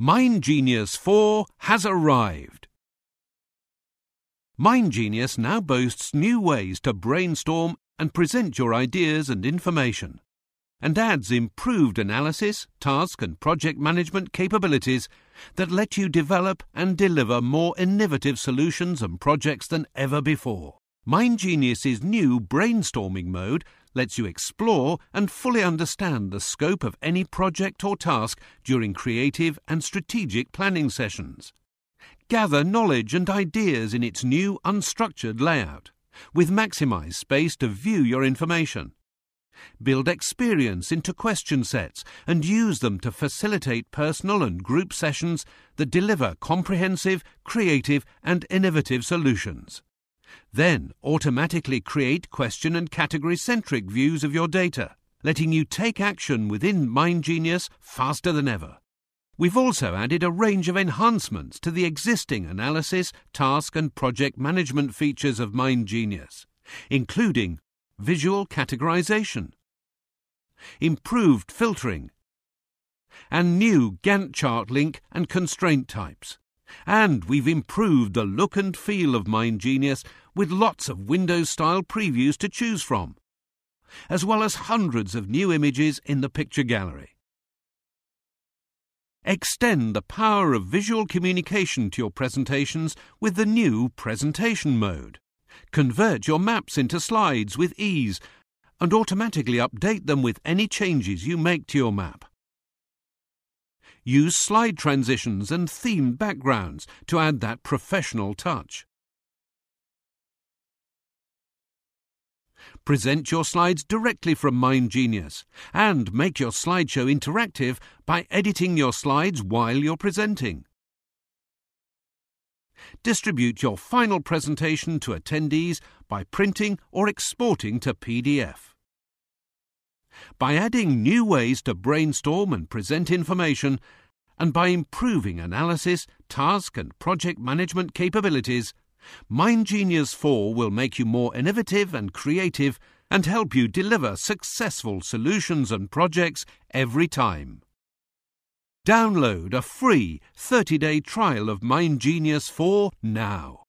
MindGenius 4 has arrived. MindGenius now boasts new ways to brainstorm and present your ideas and information, and adds improved analysis, task, and project management capabilities that let you develop and deliver more innovative solutions and projects than ever before. MindGenius's new brainstorming mode lets you explore and fully understand the scope of any project or task during creative and strategic planning sessions. Gather knowledge and ideas in its new unstructured layout, with maximized space to view your information. Build experience into question sets and use them to facilitate personal and group sessions that deliver comprehensive, creative, and innovative solutions. Then automatically create question and category centric views of your data, letting you take action within MindGenius faster than ever. We've also added a range of enhancements to the existing analysis, task, and project management features of MindGenius, including visual categorization, improved filtering, and new Gantt chart link and constraint types. And we've improved the look and feel of MindGenius with lots of Windows style previews to choose from, as well as hundreds of new images in the picture gallery. Extend the power of visual communication to your presentations with the new Presentation Mode. Convert your maps into slides with ease and automatically update them with any changes you make to your map. Use slide transitions and themed backgrounds to add that professional touch. Present your slides directly from MindGenius and make your slideshow interactive by editing your slides while you're presenting. Distribute your final presentation to attendees by printing or exporting to PDF. By adding new ways to brainstorm and present information, and by improving analysis, task, and project management capabilities, MindGenius 4 will make you more innovative and creative and help you deliver successful solutions and projects every time. Download a free 30 day trial of MindGenius 4 now.